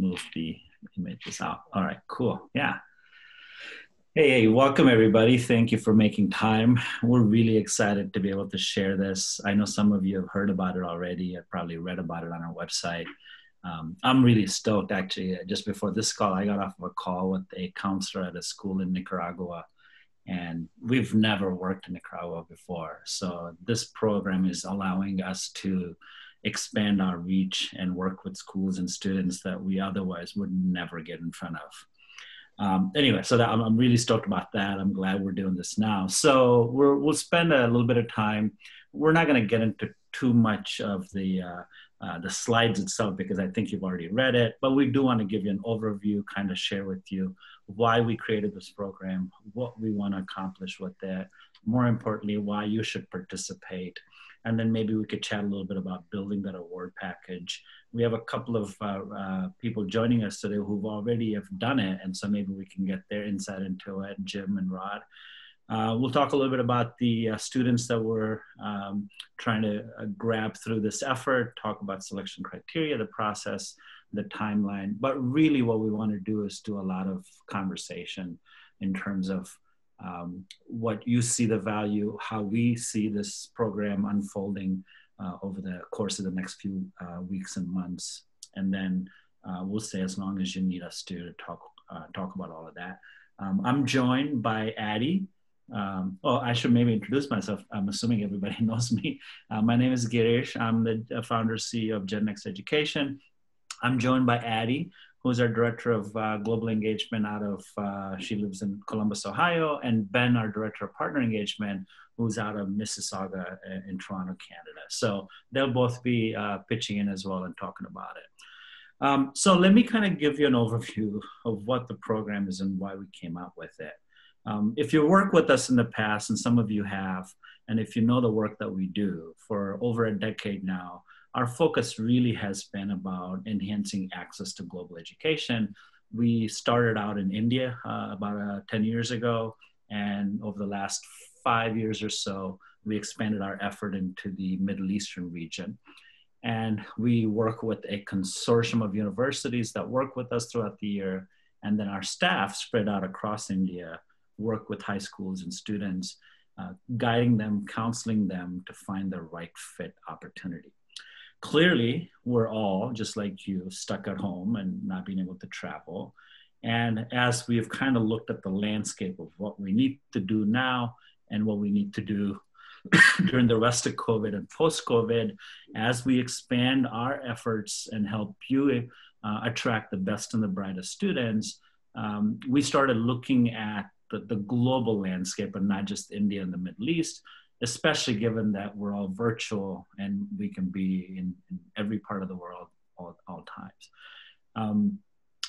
move the images out. All right, cool. Yeah. Hey, hey, welcome everybody. Thank you for making time. We're really excited to be able to share this. I know some of you have heard about it already. I've probably read about it on our website. Um, I'm really stoked actually. Just before this call, I got off of a call with a counselor at a school in Nicaragua and we've never worked in Nicaragua before. So this program is allowing us to expand our reach and work with schools and students that we otherwise would never get in front of. Um, anyway, so that, I'm, I'm, really stoked about that. I'm glad we're doing this now. So we will spend a little bit of time. We're not going to get into too much of the uh, uh, the slides itself because I think you've already read it, but we do want to give you an overview, kind of share with you why we created this program, what we want to accomplish with it, more importantly, why you should participate. And then maybe we could chat a little bit about building that award package. We have a couple of uh, uh, people joining us today who've already have done it. And so maybe we can get their insight into it, Jim and Rod. Uh, we'll talk a little bit about the uh, students that we're um, trying to uh, grab through this effort, talk about selection criteria, the process, the timeline. But really, what we want to do is do a lot of conversation in terms of um, what you see the value, how we see this program unfolding uh, over the course of the next few uh, weeks and months. And then uh, we'll stay as long as you need us to talk, talk about all of that. Um, I'm joined by Addie. Um, oh, I should maybe introduce myself. I'm assuming everybody knows me. Uh, my name is Girish. I'm the founder CEO of Gen Next Education. I'm joined by Addie, who's our director of uh, global engagement out of, uh, she lives in Columbus, Ohio, and Ben, our director of partner engagement, who's out of Mississauga uh, in Toronto, Canada. So they'll both be uh, pitching in as well and talking about it. Um, so let me kind of give you an overview of what the program is and why we came up with it. Um, if you work with us in the past, and some of you have, and if you know the work that we do for over a decade now, our focus really has been about enhancing access to global education. We started out in India uh, about uh, 10 years ago, and over the last five years or so, we expanded our effort into the Middle Eastern region. And we work with a consortium of universities that work with us throughout the year. And then our staff spread out across India work with high schools and students, uh, guiding them, counseling them to find the right fit opportunity. Clearly, we're all, just like you, stuck at home and not being able to travel. And as we've kind of looked at the landscape of what we need to do now and what we need to do during the rest of COVID and post COVID, as we expand our efforts and help you uh, attract the best and the brightest students, um, we started looking at the, the global landscape and not just India and the Middle East, especially given that we're all virtual and we can be in, in every part of the world all, all times. Um,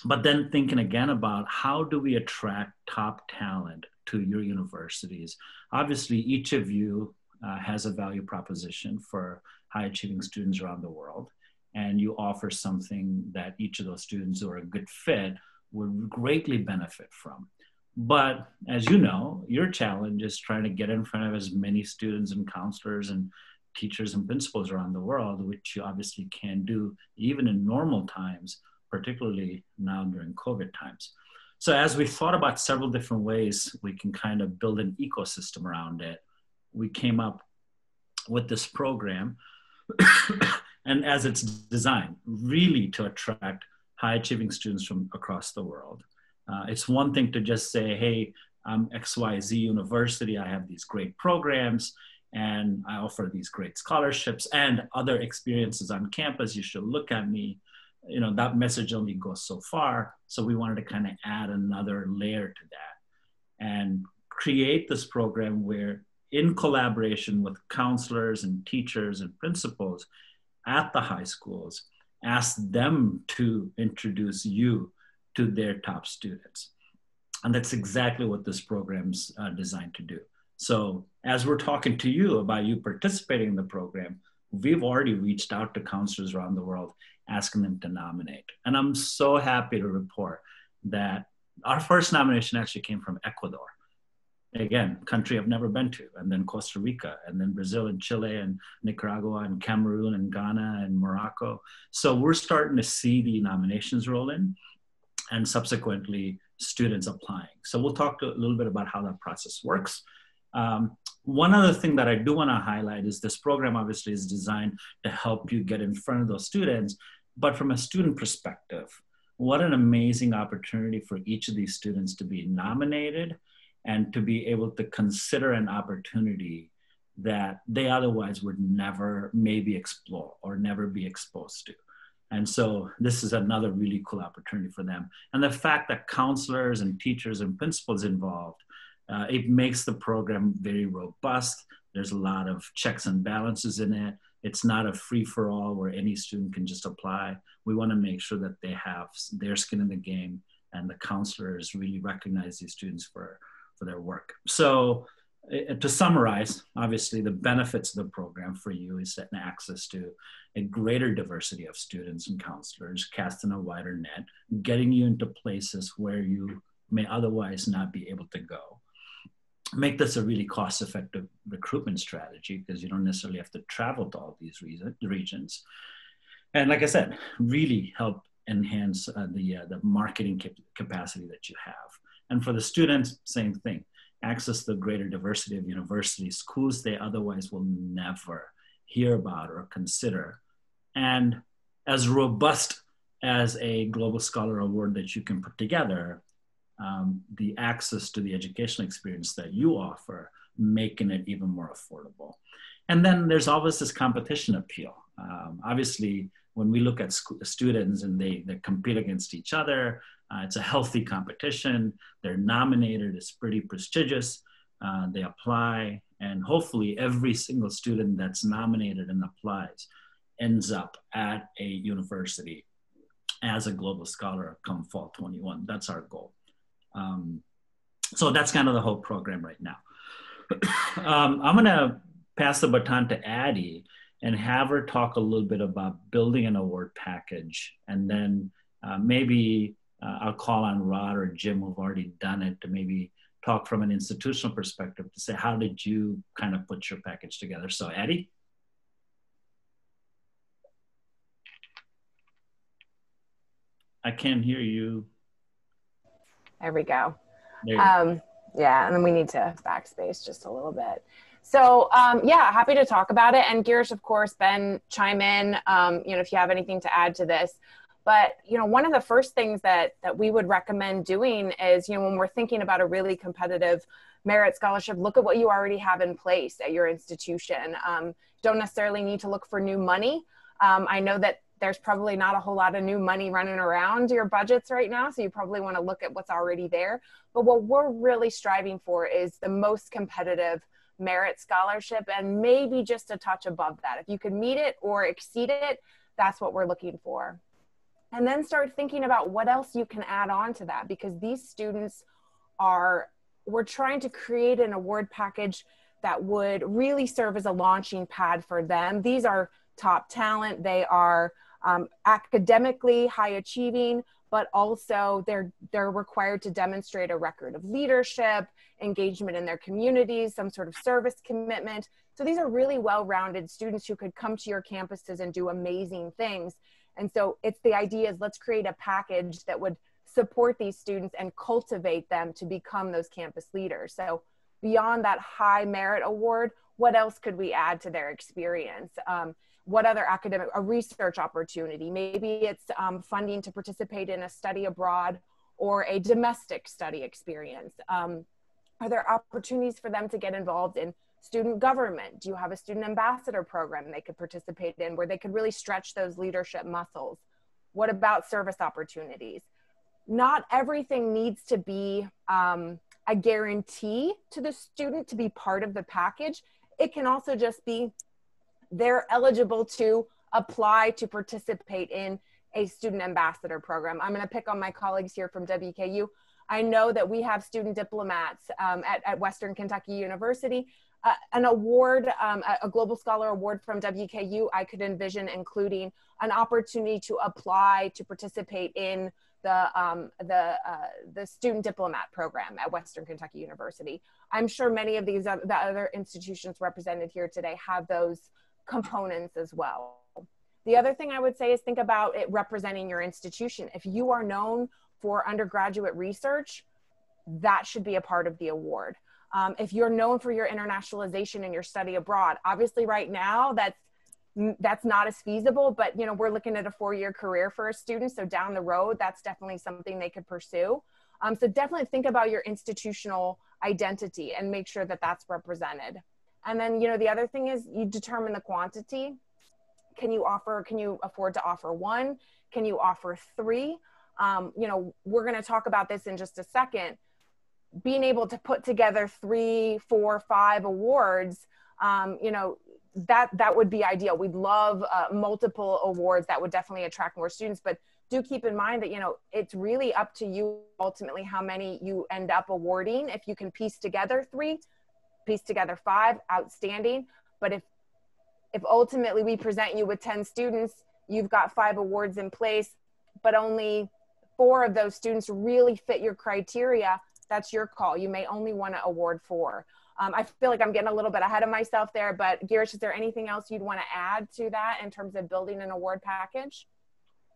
but then thinking again about how do we attract top talent to your universities? Obviously, each of you uh, has a value proposition for high achieving students around the world, and you offer something that each of those students who are a good fit would greatly benefit from. But as you know, your challenge is trying to get in front of as many students and counselors and teachers and principals around the world, which you obviously can do even in normal times, particularly now during COVID times. So, as we thought about several different ways we can kind of build an ecosystem around it, we came up with this program. and as it's designed, really to attract high achieving students from across the world. Uh, it's one thing to just say, hey, I'm XYZ University, I have these great programs, and I offer these great scholarships and other experiences on campus. You should look at me. You know, that message only goes so far. So we wanted to kind of add another layer to that and create this program where, in collaboration with counselors and teachers and principals at the high schools, ask them to introduce you to their top students. And that's exactly what this program's uh, designed to do. So as we're talking to you about you participating in the program, we've already reached out to counselors around the world asking them to nominate. And I'm so happy to report that our first nomination actually came from Ecuador. again, country I've never been to, and then Costa Rica, and then Brazil and Chile and Nicaragua and Cameroon and Ghana and Morocco. So we're starting to see the nominations roll in and subsequently students applying. So we'll talk a little bit about how that process works. Um, one other thing that I do want to highlight is this program obviously is designed to help you get in front of those students, but from a student perspective, what an amazing opportunity for each of these students to be nominated and to be able to consider an opportunity that they otherwise would never maybe explore or never be exposed to. And so this is another really cool opportunity for them. And the fact that counselors and teachers and principals involved, uh, it makes the program very robust. There's a lot of checks and balances in it. It's not a free for all where any student can just apply. We want to make sure that they have their skin in the game and the counselors really recognize these students for for their work. So to summarize, obviously the benefits of the program for you is getting access to a greater diversity of students and counselors, casting a wider net, getting you into places where you may otherwise not be able to go. Make this a really cost effective recruitment strategy because you don't necessarily have to travel to all these regions. And like I said, really help enhance uh, the, uh, the marketing cap- capacity that you have. And for the students, same thing. Access the greater diversity of universities, schools they otherwise will never hear about or consider. And as robust as a Global Scholar Award that you can put together, um, the access to the educational experience that you offer, making it even more affordable. And then there's always this competition appeal. Um, obviously, when we look at sc- students and they, they compete against each other, uh, it's a healthy competition. They're nominated, it's pretty prestigious. Uh, they apply, and hopefully, every single student that's nominated and applies ends up at a university as a global scholar come fall 21. That's our goal. Um, so that's kind of the whole program right now. um, I'm going to pass the baton to Addie and have her talk a little bit about building an award package and then uh, maybe uh, I'll call on Rod or Jim who've already done it to maybe talk from an institutional perspective to say, how did you kind of put your package together? So Eddie? I can't hear you. There we go. There um, yeah, and then we need to backspace just a little bit. So um, yeah, happy to talk about it. And Girish, of course, Ben, chime in. Um, you know, if you have anything to add to this. But you know, one of the first things that that we would recommend doing is, you know, when we're thinking about a really competitive merit scholarship, look at what you already have in place at your institution. Um, don't necessarily need to look for new money. Um, I know that there's probably not a whole lot of new money running around your budgets right now, so you probably want to look at what's already there. But what we're really striving for is the most competitive merit scholarship and maybe just a touch above that. If you can meet it or exceed it, that's what we're looking for. And then start thinking about what else you can add on to that because these students are we're trying to create an award package that would really serve as a launching pad for them. These are top talent. They are um, academically high achieving but also they're they're required to demonstrate a record of leadership engagement in their communities some sort of service commitment so these are really well-rounded students who could come to your campuses and do amazing things and so it's the idea is let's create a package that would support these students and cultivate them to become those campus leaders. So beyond that high merit award, what else could we add to their experience? Um, what other academic, a research opportunity? Maybe it's um, funding to participate in a study abroad or a domestic study experience. Um, are there opportunities for them to get involved in student government? Do you have a student ambassador program they could participate in where they could really stretch those leadership muscles? What about service opportunities? Not everything needs to be um, a guarantee to the student to be part of the package. It can also just be they're eligible to apply to participate in a student ambassador program. I'm going to pick on my colleagues here from WKU. I know that we have student diplomats um, at, at Western Kentucky University uh, an award, um, a Global Scholar Award from WKU, I could envision including an opportunity to apply to participate in the um, the uh, the student diplomat program at Western Kentucky University. I'm sure many of these other, the other institutions represented here today have those components as well. The other thing I would say is think about it representing your institution. If you are known for undergraduate research, that should be a part of the award. Um, if you're known for your internationalization and your study abroad, obviously right now that's that's not as feasible but you know we're looking at a four year career for a student so down the road that's definitely something they could pursue um, so definitely think about your institutional identity and make sure that that's represented and then you know the other thing is you determine the quantity can you offer can you afford to offer one can you offer three um, you know we're going to talk about this in just a second being able to put together three four five awards um, you know that that would be ideal. We'd love uh, multiple awards that would definitely attract more students, but do keep in mind that you know it's really up to you ultimately how many you end up awarding. If you can piece together three, piece together five, outstanding. But if if ultimately we present you with 10 students, you've got five awards in place, but only four of those students really fit your criteria, that's your call. You may only want to award four. Um, I feel like I'm getting a little bit ahead of myself there, but Girish, is there anything else you'd want to add to that in terms of building an award package?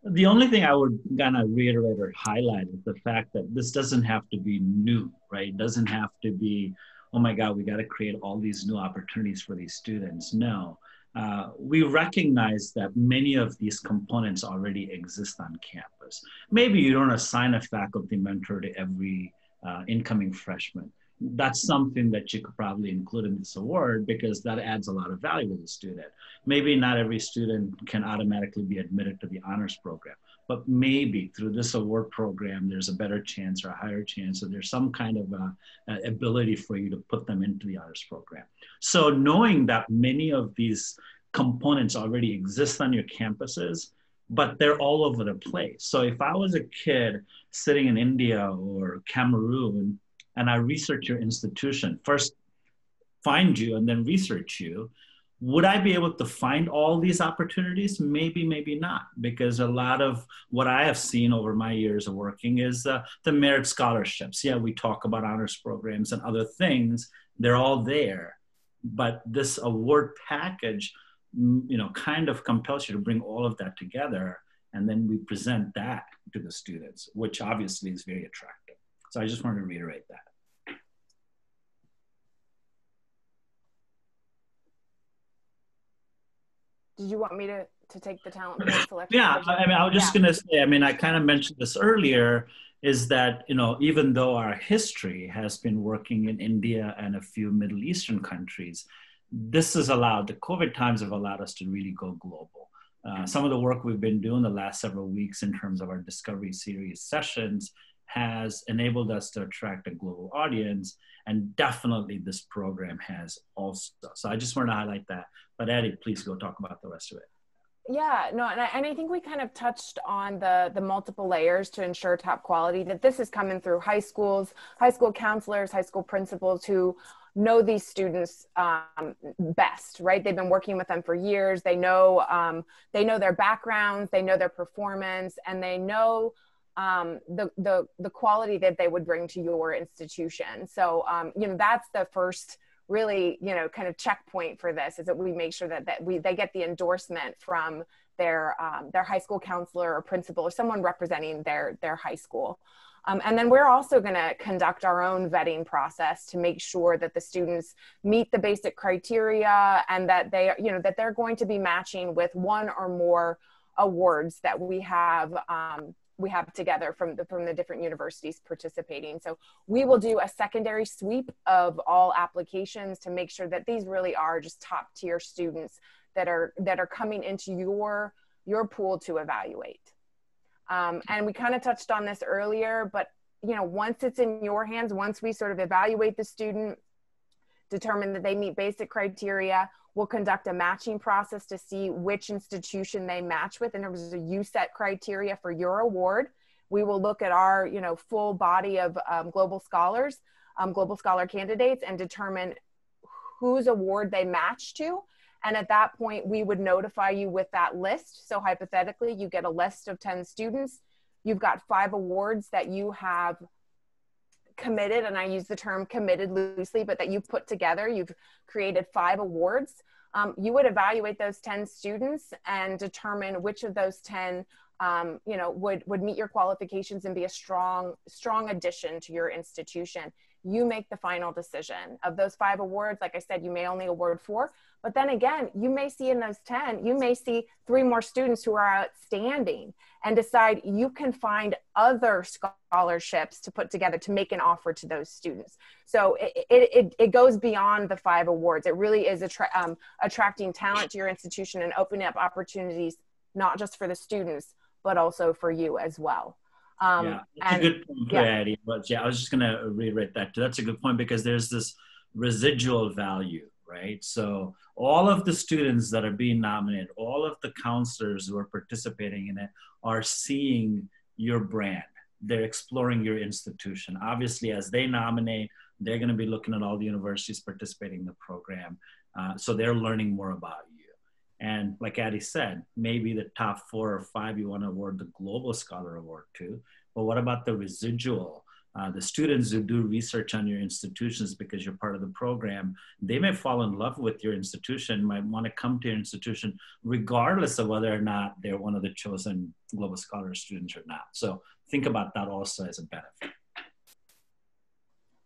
The only thing I would kind of reiterate or highlight is the fact that this doesn't have to be new, right? It doesn't have to be, oh my God, we got to create all these new opportunities for these students. No. Uh, we recognize that many of these components already exist on campus. Maybe you don't assign a faculty mentor to every uh, incoming freshman, that's something that you could probably include in this award because that adds a lot of value to the student. Maybe not every student can automatically be admitted to the honors program, but maybe through this award program, there's a better chance or a higher chance, or there's some kind of a, a ability for you to put them into the honors program. So knowing that many of these components already exist on your campuses, but they're all over the place. So if I was a kid sitting in India or Cameroon and I research your institution, first find you and then research you, would I be able to find all these opportunities? Maybe, maybe not, because a lot of what I have seen over my years of working is uh, the merit scholarships. Yeah, we talk about honors programs and other things, they're all there. But this award package, you know, kind of compels you to bring all of that together. And then we present that to the students, which obviously is very attractive. So I just wanted to reiterate that. Did you want me to, to take the talent selection? yeah, I mean, I was just yeah. going to say, I mean, I kind of mentioned this earlier, is that, you know, even though our history has been working in India and a few Middle Eastern countries, this has allowed, the COVID times have allowed us to really go global. Uh, some of the work we've been doing the last several weeks in terms of our discovery series sessions has enabled us to attract a global audience and definitely this program has also. So i just want to highlight that. But eddie please go talk about the rest of it. Yeah no and I, and I think we kind of touched on the the multiple layers to ensure top quality that this is coming through high schools high school counselors high school principals who know these students um, best right? They've been working with them for years. They know um, they know their backgrounds they know their performance and they know um, the, the, the quality that they would bring to your institution. So, um, you know, that's the first really, you know, kind of checkpoint for this is that we make sure that, that we, they get the endorsement from their, um, their high school counselor or principal or someone representing their, their high school. Um, and then we're also going to conduct our own vetting process to make sure that the students meet the basic criteria and that they, you know, that they're going to be matching with one or more awards that we have um, we have together from the from the different universities participating. So we will do a secondary sweep of all applications to make sure that these really are just top tier students that are that are coming into your your pool to evaluate. Um, and we kind of touched on this earlier, but you know, once it's in your hands, once we sort of evaluate the student, determine that they meet basic criteria, We'll conduct a matching process to see which institution they match with in terms of set criteria for your award. We will look at our, you know, full body of um, global scholars, um, global scholar candidates, and determine whose award they match to. And at that point, we would notify you with that list. So hypothetically, you get a list of 10 students. you've got five awards that you have committed, and I use the term committed loosely, but that you've put together. You've created five awards. Um, you would evaluate those 10 students and determine which of those 10 um, you know would would meet your qualifications and be a strong strong addition to your institution you make the final decision. Of those five awards like i said you may only award four but then again you may see in those 10 you may see three more students who are outstanding and decide you can find other scholarships to put together to make an offer to those students. So it, it, it goes beyond the five awards. It really is attra- um, attracting talent to your institution and opening up opportunities not just for the students but also for you as well um, yeah, that's and, a good point, yeah. Addie. But yeah, I was just going to reiterate that. That's a good point because there's this residual value, right? So all of the students that are being nominated, all of the counselors who are participating in it are seeing your brand. They're exploring your institution. Obviously, as they nominate, they're going to be looking at all the universities participating in the program. Uh, so they're learning more about you. And like Addie said, maybe the top four or five you want to award the Global Scholar Award to. But what about the residual? Uh, the students who do research on your institutions because you're part of the program, they may fall in love with your institution, might want to come to your institution regardless of whether or not they're one of the chosen Global Scholar students or not. So think about that also as a benefit.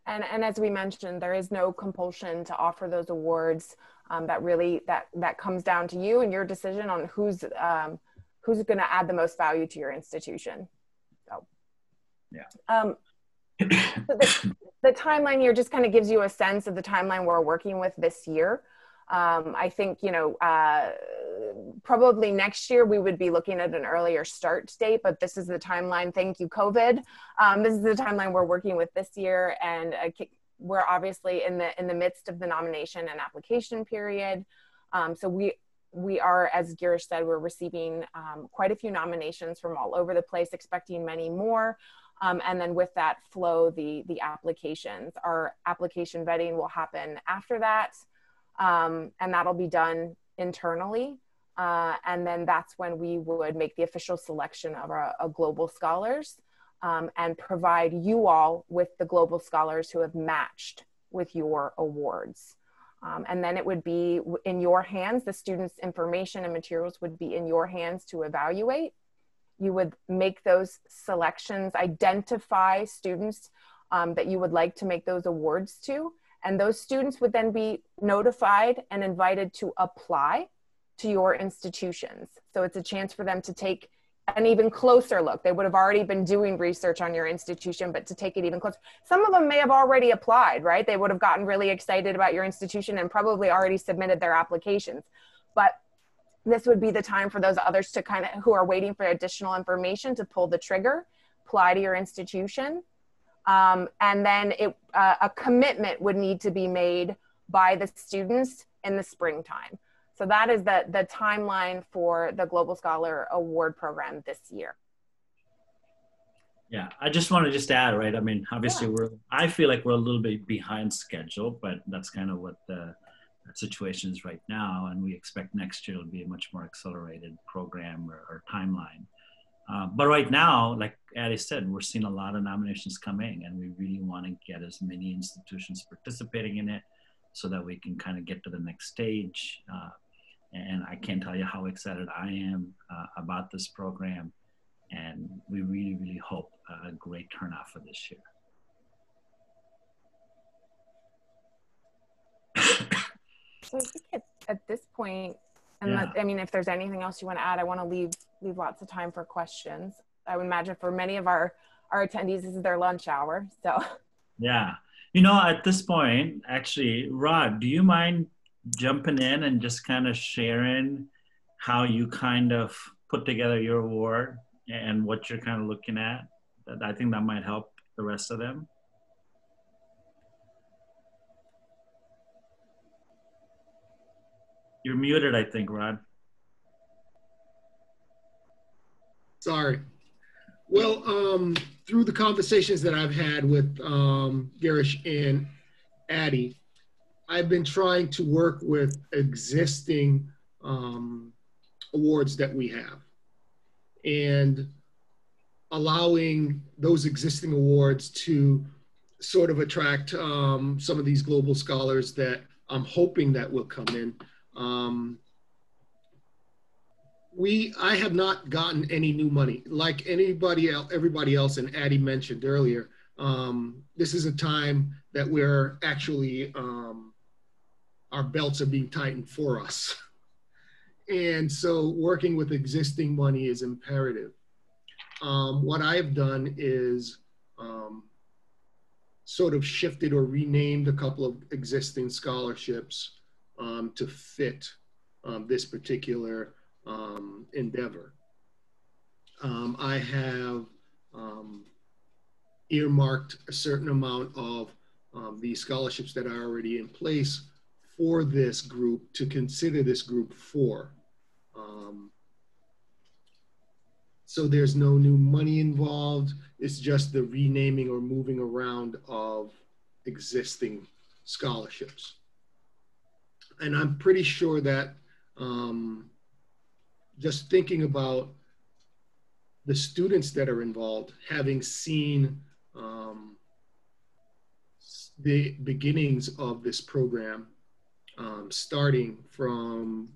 And, and as we mentioned, there is no compulsion to offer those awards. Um, that really that that comes down to you and your decision on who's um, who's going to add the most value to your institution. So, yeah. Um, so the, the, timeline here just kind of gives you a sense of the timeline we're working with this year. Um, I think you know uh, probably next year we would be looking at an earlier start date, but this is the timeline. Thank you, COVID. Um, this is the timeline we're working with this year, and uh, we're obviously in the in the midst of the nomination and application period. Um, so we we are, as Girish said, we're receiving um, quite a few nominations from all over the place, expecting many more. Um, and then with that flow, the the applications. Our application vetting will happen after that, um, and that'll be done internally. Uh, and then that's when we would make the official selection of our, a global scholars um, and provide you all with the global scholars who have matched with your awards. Um, and then it would be in your hands, the students' information and materials would be in your hands to evaluate. You would make those selections, identify students um, that you would like to make those awards to, and those students would then be notified and invited to apply to your institutions. So it's a chance for them to take an even closer look. They would have already been doing research on your institution, but to take it even closer. Some of them may have already applied, right? They would have gotten really excited about your institution and probably already submitted their applications. But this would be the time for those others to kind of who are waiting for additional information to pull the trigger, apply to your institution. Um, and then it, uh, a commitment would need to be made by the students in the springtime. So that is the, the timeline for the Global Scholar Award program this year. Yeah, I just want to just add, right? I mean, obviously, yeah. we're, I feel like we're a little bit behind schedule, but that's kind of what the situation is right now. And we expect next year will be a much more accelerated program or, or timeline. Uh, but right now, like Addie said, we're seeing a lot of nominations coming, and we really want to get as many institutions participating in it so that we can kind of get to the next stage. Uh, and I can't tell you how excited I am uh, about this program. And we really, really hope a great turnout for this year. so I think at, at this point, yeah. I mean, if there's anything else you want to add, I want to leave leave lots of time for questions. I would imagine for many of our our attendees, this is their lunch hour. So yeah, you know, at this point, actually, Rod, do you mind jumping in and just kind of sharing how you kind of put together your award and what you're kind of looking at. I think that might help the rest of them. You're muted, I think, Rod. Sorry. Well, um, through the conversations that I've had with um, Girish and Addie, I've been trying to work with existing um, awards that we have. And allowing those existing awards to sort of attract um, some of these global scholars that I'm hoping that will come in. Um, we, I have not gotten any new money like anybody else, everybody else, and Addie mentioned earlier. Um, this is a time that we're actually um, our belts are being tightened for us, and so working with existing money is imperative. Um, what I've done is um, sort of shifted or renamed a couple of existing scholarships um, to fit um, this particular um, endeavor. Um, I have earmarked a certain amount of these scholarships that are already in place for this group to consider this group for. so there's no new money involved. It's just the renaming or moving around of existing scholarships. And I'm pretty sure that um, just thinking about the students that are involved, having seen um, the beginnings of this program, um, starting from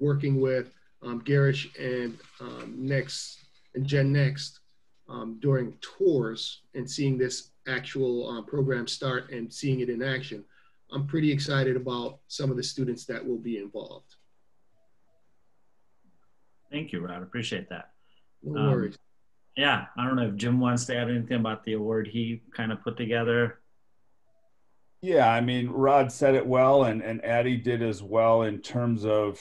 working with um, Girish and um, Next and Gen Next um, during tours and seeing this actual uh, program start and seeing it in action, I'm pretty excited about some of the students that will be involved. Thank you, Rod. Appreciate that. No um, worries. Yeah, I don't know if Jim wants to add anything about the award he kind of put together. Yeah, I mean, Rod said it well, and, and Addie did as well in terms of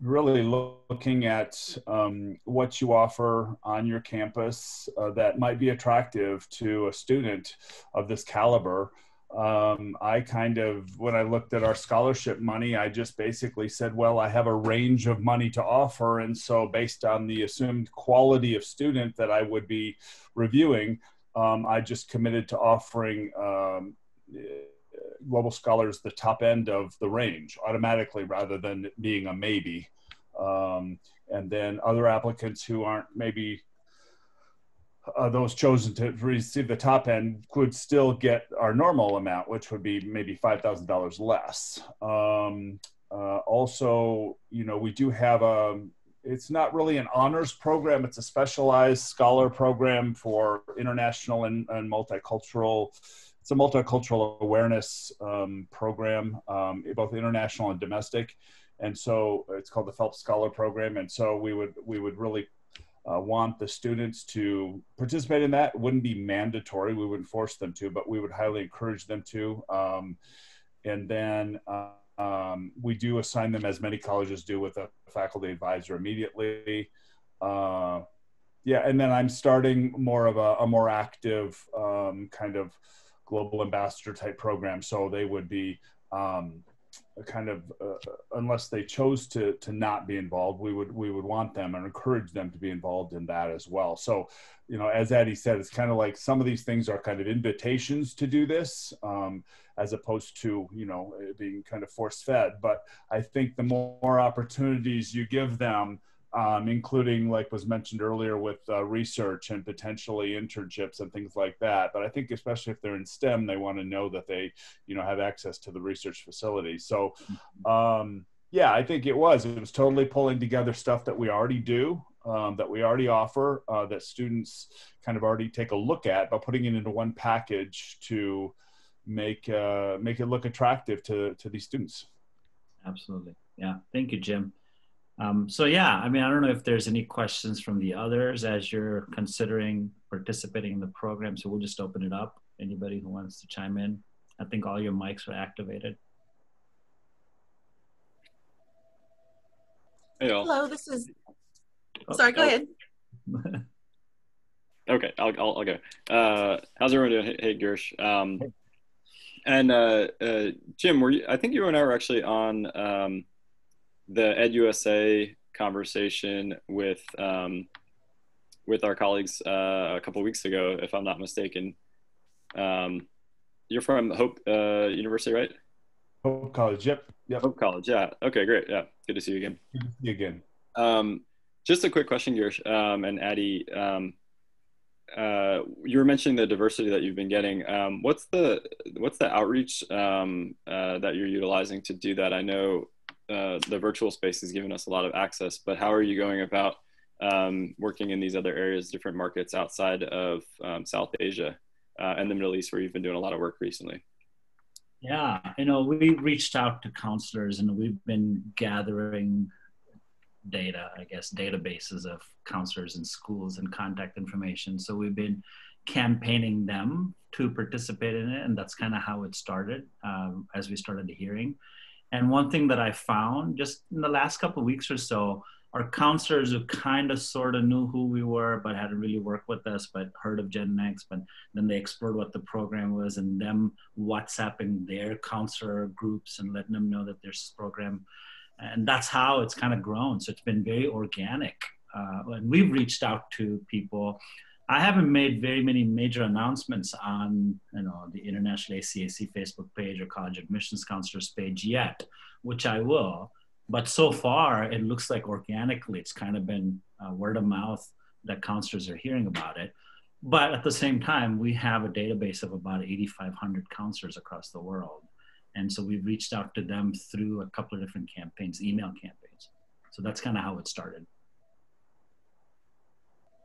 really looking at um, what you offer on your campus uh, that might be attractive to a student of this caliber. Um, I kind of, when I looked at our scholarship money, I just basically said, well, I have a range of money to offer. And so, based on the assumed quality of student that I would be reviewing, um, I just committed to offering um, global scholars the top end of the range automatically rather than being a maybe. Um, and then other applicants who aren't maybe uh, those chosen to receive the top end could still get our normal amount, which would be maybe $5,000 less. Um, uh, also, you know, we do have a, it's not really an honors program, it's a specialized scholar program for international and, and multicultural it's a multicultural awareness um, program, um, both international and domestic. And so it's called the Phelps Scholar Program. And so we would we would really uh, want the students to participate in that. It wouldn't be mandatory. We wouldn't force them to, but we would highly encourage them to. Um, and then uh, we do assign them, as many colleges do, with a faculty advisor immediately. Uh, yeah, and then I'm starting more of a, a more active um, kind of global ambassador type program. So they would be um, kind of uh, unless they chose to to not be involved, we would we would want them and encourage them to be involved in that as well. So, you know, as Addie said, it's kind of like some of these things are kind of invitations to do this, um, as opposed to you know being kind of force fed. But I think the more opportunities you give them um, including like was mentioned earlier with uh, research and potentially internships and things like that. But I think especially if they're in STEM, they want to know that they, you know, have access to the research facility. So, um, yeah, I think it was. It was totally pulling together stuff that we already do, um, that we already offer, uh, that students kind of already take a look at, but putting it into one package to make uh, make it look attractive to to these students. Absolutely. Yeah. Thank you, Jim. Um, so yeah, I mean, I don't know if there's any questions from the others as you're considering participating in the program. So we'll just open it up. Anybody who wants to chime in. I think all your mics are activated. Hey all. Hello, this is. Oh, Sorry, go oh. ahead. okay, I'll, I'll, I'll, go. Uh, how's everyone doing? Hey, hey Girish. Um, and uh, uh, Jim, were you, I think you and I were actually on um, the EdUSA conversation with um, with our colleagues uh, a couple weeks ago, if I'm not mistaken. Um, you're from Hope uh, University, right? Hope College. Yep. Yep. Hope College. Yeah. Okay. Great. Yeah. Good to see you again. Good to see you again. Um, just a quick question, Girish um, and Addie. Um, uh, you were mentioning the diversity that you've been getting. Um, what's the what's the outreach um, uh, that you're utilizing to do that? I know uh, the virtual space has given us a lot of access, but how are you going about um, working in these other areas, different markets outside of um, South Asia uh, and the Middle East, where you've been doing a lot of work recently? Yeah, you know, we reached out to counselors and we've been gathering data, I guess, databases of counselors in schools and contact information. So we've been campaigning them to participate in it, and that's kind of how it started um, as we started the hearing. And one thing that I found just in the last couple weeks or so, our counselors who kind of sort of knew who we were, but hadn't really worked with us, but heard of Gen Next, but then they explored what the program was and them WhatsApping their counselor groups and letting them know that there's this program and that's how it's kind of grown. So it's been very organic. Uh, and we've reached out to people. I haven't made very many major announcements on you know the International ACAC Facebook page or College Admissions Counselors page yet, which I will. But so far, it looks like organically, it's kind of been uh, word of mouth that counselors are hearing about it. But at the same time, we have a database of about 8,500 counselors across the world. And so we've reached out to them through a couple of different campaigns, email campaigns. So that's kind of how it started.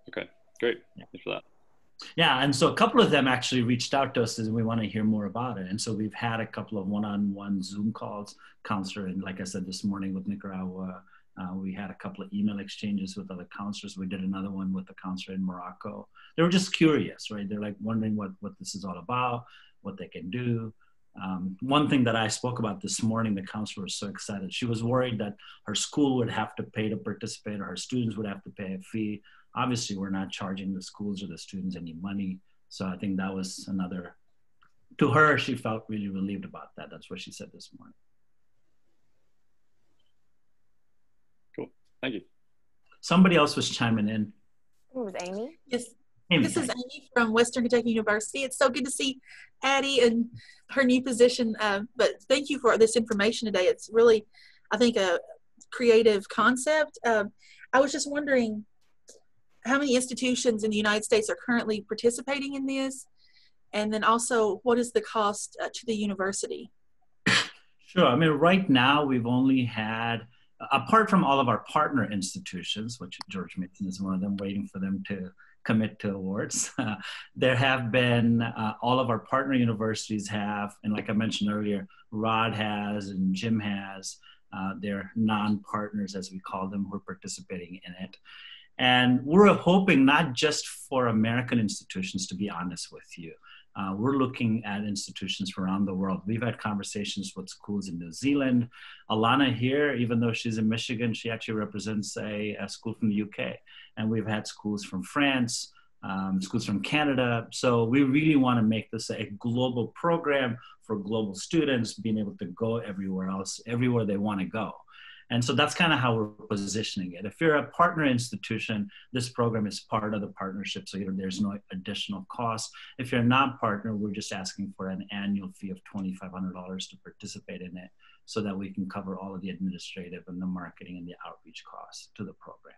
Okay, great. Yeah. Thanks for that. Yeah, and so a couple of them actually reached out to us and we want to hear more about it. And so we've had a couple of one-on-one Zoom calls, counselor, and like I said this morning with Nicaragua, uh, we had a couple of email exchanges with other counselors. We did another one with the counselor in Morocco. They were just curious, right? They're like wondering what what this is all about, what they can do. Um, one thing that I spoke about this morning, the counselor was so excited. She was worried that her school would have to pay to participate or her students would have to pay a fee. Obviously, we're not charging the schools or the students any money. So I think that was another, to her, she felt really relieved about that. That's what she said this morning. Cool. Thank you. Somebody else was chiming in. It was Amy. Yes. Amy. This is Amy from Western Kentucky University. It's so good to see Addie and her new position. Uh, but thank you for this information today. It's really, I think, a creative concept. Uh, I was just wondering how many institutions in the United States are currently participating in this? And then also, what is the cost uh, to the university? Sure. I mean, right now, we've only had, apart from all of our partner institutions, which George Mason is one of them, waiting for them to commit to awards. Uh, there have been, uh, all of our partner universities have, and like I mentioned earlier, Rod has and Jim has, uh, they're non-partners as we call them, who are participating in it. And we're hoping not just for American institutions, to be honest with you. Uh, we're looking at institutions around the world. We've had conversations with schools in New Zealand. Alana here, even though she's in Michigan, she actually represents a, a school from the UK. And we've had schools from France, um, schools from Canada. So we really want to make this a global program for global students, being able to go everywhere else, everywhere they want to go. And so that's kind of how we're positioning it. If you're a partner institution, this program is part of the partnership, so there's no additional cost. If you're not a partner, we're just asking for an annual fee of $2,500 to participate in it so that we can cover all of the administrative and the marketing and the outreach costs to the program.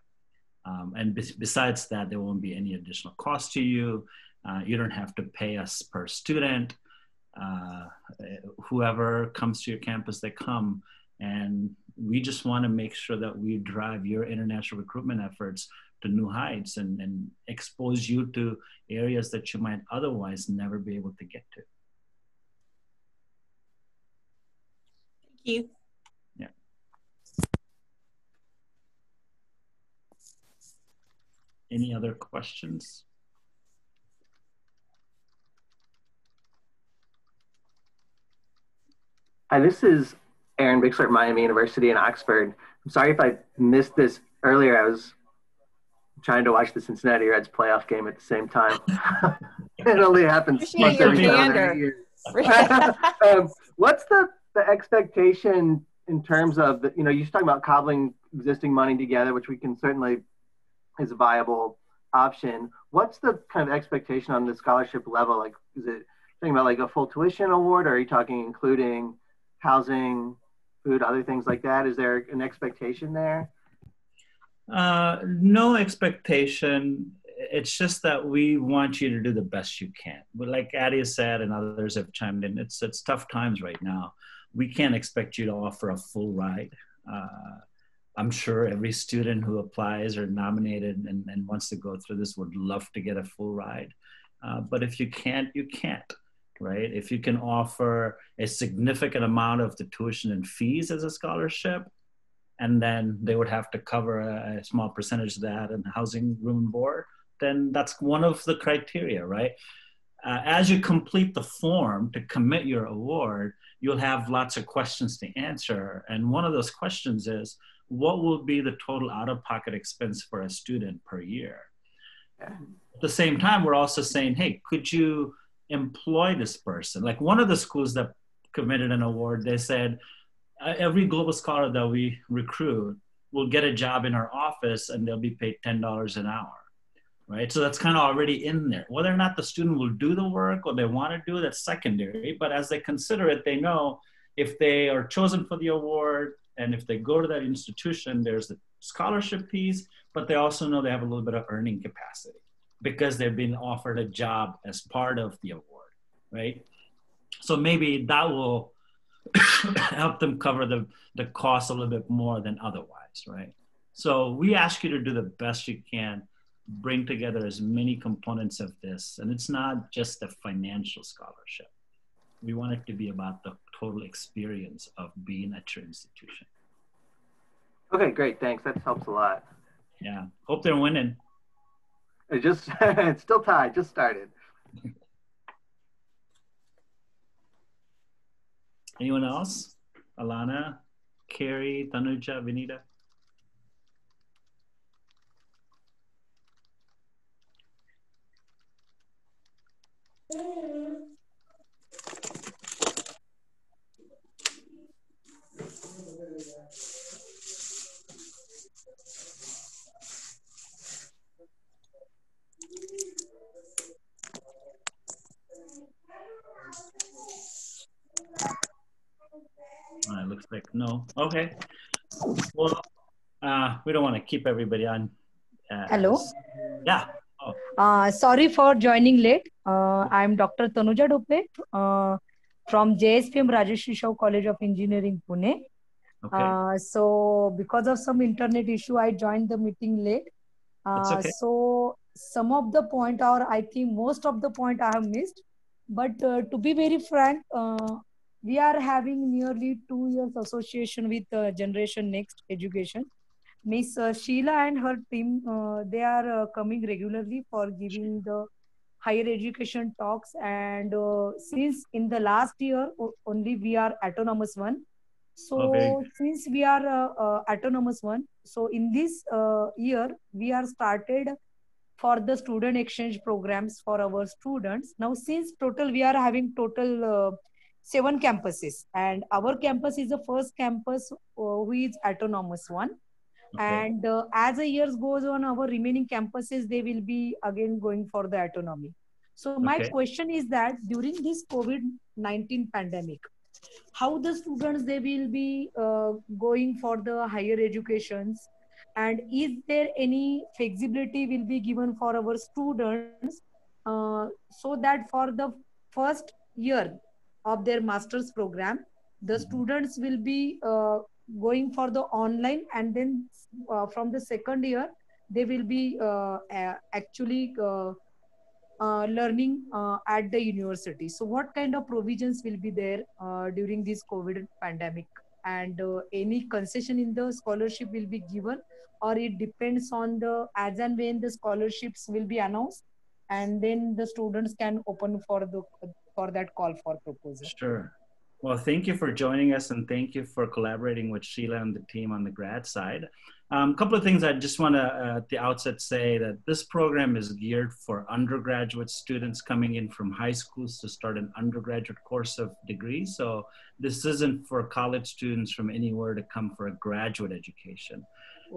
Um, and be- besides that, there won't be any additional cost to you. Uh, you don't have to pay us per student. Uh, whoever comes to your campus, they come. And we just want to make sure that we drive your international recruitment efforts to new heights and, and expose you to areas that you might otherwise never be able to get to. Thank you. Yeah. Any other questions? Hi, this is Aaron Bixler at Miami University in Oxford. I'm sorry if I missed this earlier. I was trying to watch the Cincinnati Reds playoff game at the same time. it only happens once every seven years. um, what's the, the expectation in terms of the, you know, you're talking about cobbling existing money together, which we can certainly is a viable option. What's the kind of expectation on the scholarship level? Like, is it talking about like a full tuition award, or are you talking including housing, food, other things like that? Is there an expectation there? Uh, no expectation. it's just that we want you to do the best you can. But like Addie said, and others have chimed in, it's it's tough times right now. We can't expect you to offer a full ride. Uh, I'm sure every student who applies or nominated and, and wants to go through this would love to get a full ride. Uh, but if you can't, you can't, right? If you can offer a significant amount of the tuition and fees as a scholarship, and then they would have to cover a, a small percentage of that in housing, room and board, then that's one of the criteria, right? Uh, as you complete the form to commit your award, you'll have lots of questions to answer. And one of those questions is, what will be the total out-of-pocket expense for a student per year? At the same time, we're also saying, hey, could you employ this person? Like one of the schools that committed an award, they said, uh, every global scholar that we recruit will get a job in our office and they'll be paid $10 an hour right? So that's kind of already in there. Whether or not the student will do the work or they want to do that's secondary but as they consider it they know if they are chosen for the award and if they go to that institution there's the scholarship piece but they also know they have a little bit of earning capacity because they've been offered a job as part of the award right so maybe that will help them cover the, the cost a little bit more than otherwise, right? So we ask you to do the best you can, bring together as many components of this. And it's not just a financial scholarship. We want it to be about the total experience of being at your institution. Okay, great. Thanks. That helps a lot. Yeah. Hope they're winning. It just, it's still tied, just started. Anyone else? Alana, Carrie, Tanuja, Vinita? Uh, looks like no. Okay. Well, uh, we don't want to keep everybody on. Uh, Hello. Yeah. Oh. Uh, sorry for joining late. Uh, I'm Dr. Tanuja Dope uh, from JSPM Rajarshi Shahu College of Engineering, Pune. Okay. Uh, so because of some internet issue, I joined the meeting late. Uh, okay. So some of the point, or I think most of the point, I have missed. But uh, to be very frank, uh, we are having nearly two years association with uh, Generation Next Education. Miss uh, Sheila and her team, uh, they are uh, coming regularly for giving the higher education talks. And uh, since in the last year, only we are autonomous one. So okay. since we are uh, autonomous one, so in this year, we are started for the student exchange programs for our students. Now, since total, we are having total seven campuses and our campus is the first campus uh, who is autonomous one okay. and uh, as the years goes on our remaining campuses they will be again going for the autonomy so my okay. question is that during this covid-19 pandemic how the students they will be uh, going for the higher educations and is there any flexibility will be given for our students uh, so that for the first year of their master's program the mm-hmm. students will be uh, going for the online and then uh, from the second year they will be uh, actually uh, uh, learning uh, at the university so what kind of provisions will be there during this covid pandemic and any concession in the scholarship will be given or it depends on the as and when the scholarships will be announced and then the students can open for the for that call for proposal. Sure. Well, thank you for joining us and thank you for collaborating with Sheila and the team on the grad side. A um, couple of things I just want to, uh, at the outset, say that this program is geared for undergraduate students coming in from high schools to start an undergraduate course of degree. So this isn't for college students from anywhere to come for a graduate education.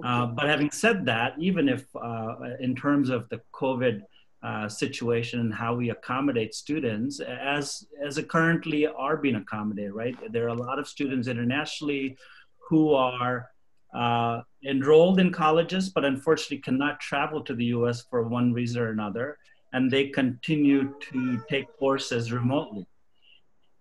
Uh, but having said that, even if uh, in terms of the COVID uh, situation and how we accommodate students as as it currently are being accommodated right there are a lot of students internationally who are uh, enrolled in colleges, but unfortunately cannot travel to the US for one reason or another, and they continue to take courses remotely.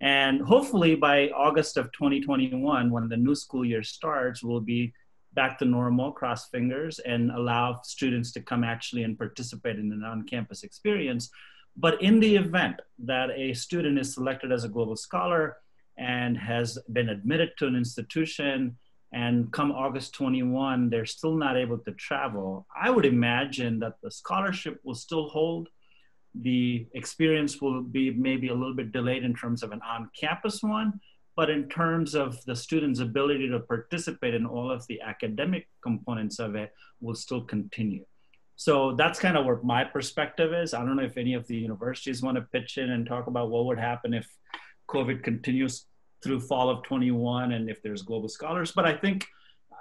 And hopefully by August of 2021, when the new school year starts, we'll be back to normal, cross fingers, and allow students to come actually and participate in an on campus experience. But in the event that a student is selected as a global scholar and has been admitted to an institution, and come August 21, they're still not able to travel, I would imagine that the scholarship will still hold the experience will be maybe a little bit delayed in terms of an on-campus one, but in terms of the student's ability to participate in all of the academic components of it will still continue. So that's kind of where my perspective is. I don't know if any of the universities want to pitch in and talk about what would happen if COVID continues through fall of 21 and if there's global scholars, but I think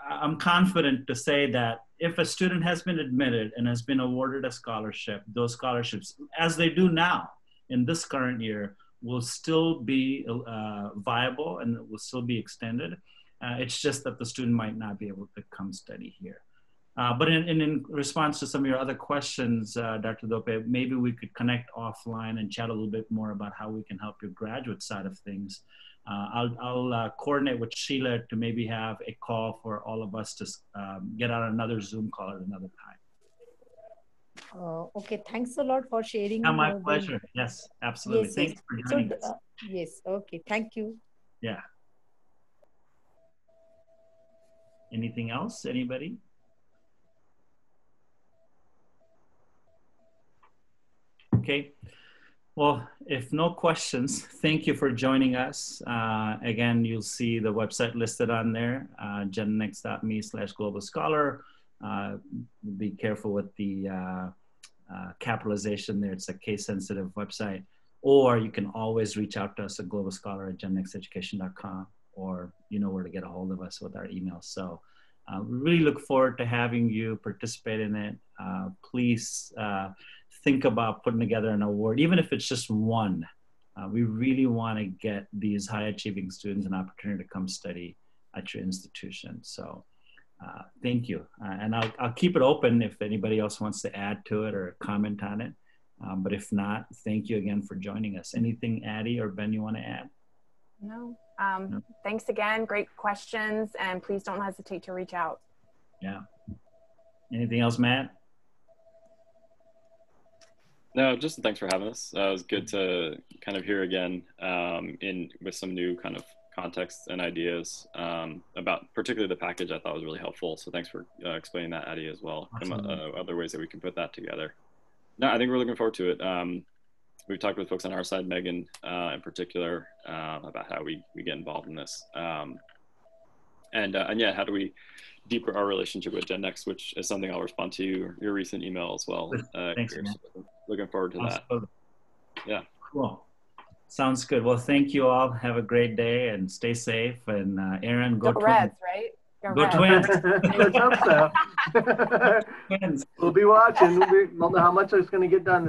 I'm confident to say that if a student has been admitted and has been awarded a scholarship, those scholarships, as they do now in this current year, will still be uh, viable and will still be extended. Uh, it's just that the student might not be able to come study here. Uh, but in, in, in, response to some of your other questions, uh, Dr. Dope, maybe we could connect offline and chat a little bit more about how we can help your graduate side of things uh, I'll, I'll uh, coordinate with Sheila to maybe have a call for all of us to um, get on another Zoom call at another time. Uh, okay, thanks a lot for sharing. Yeah, my pleasure. Yes, absolutely. Yes, Thanks yes. for joining so, us. uh, yes, okay, thank you. Yeah. Anything else? Anybody? Okay. Well, if no questions, thank you for joining us. Uh, again, you'll see the website listed on there, uh, gennext.me slash global scholar. Uh, be careful with the uh, uh, capitalization there. It's a case sensitive website. Or you can always reach out to us at global scholar at gennexteducation.com or you know where to get a hold of us with our email. So uh, we really look forward to having you participate in it. Uh, please uh, think about putting together an award, even if it's just one. We really want to get these high achieving students an opportunity to come study at your institution. So uh, thank you. Uh, and I'll, I'll keep it open if anybody else wants to add to it or comment on it. Um, but if not, thank you again for joining us. Anything Addie or Ben you want to add? No. Um, no. Thanks again. Great questions. And please don't hesitate to reach out. Yeah. Anything else, Matt? No, just thanks for having us. Uh, it was good to kind of hear again um, in with some new kind of context and ideas um, about particularly the package. I thought was really helpful. So thanks for uh, explaining that, Addie, as well. And, uh, other ways that we can put that together. No, I think we're looking forward to it. Um, we've talked with folks on our side, Megan uh, in particular, uh, about how we, we get involved in this. Um, and, uh, and yeah, how do we deeper our relationship with Gen Next, which is something I'll respond to your, your recent email as well. Uh, Thanks, man. Looking forward to that. Yeah. Cool. Sounds good. Well, thank you all. Have a great day and stay safe. And uh, Aaron, go, go Reds, right? Go, go Twins. Let's hope so. we'll be watching. We don't know how much is going to get done.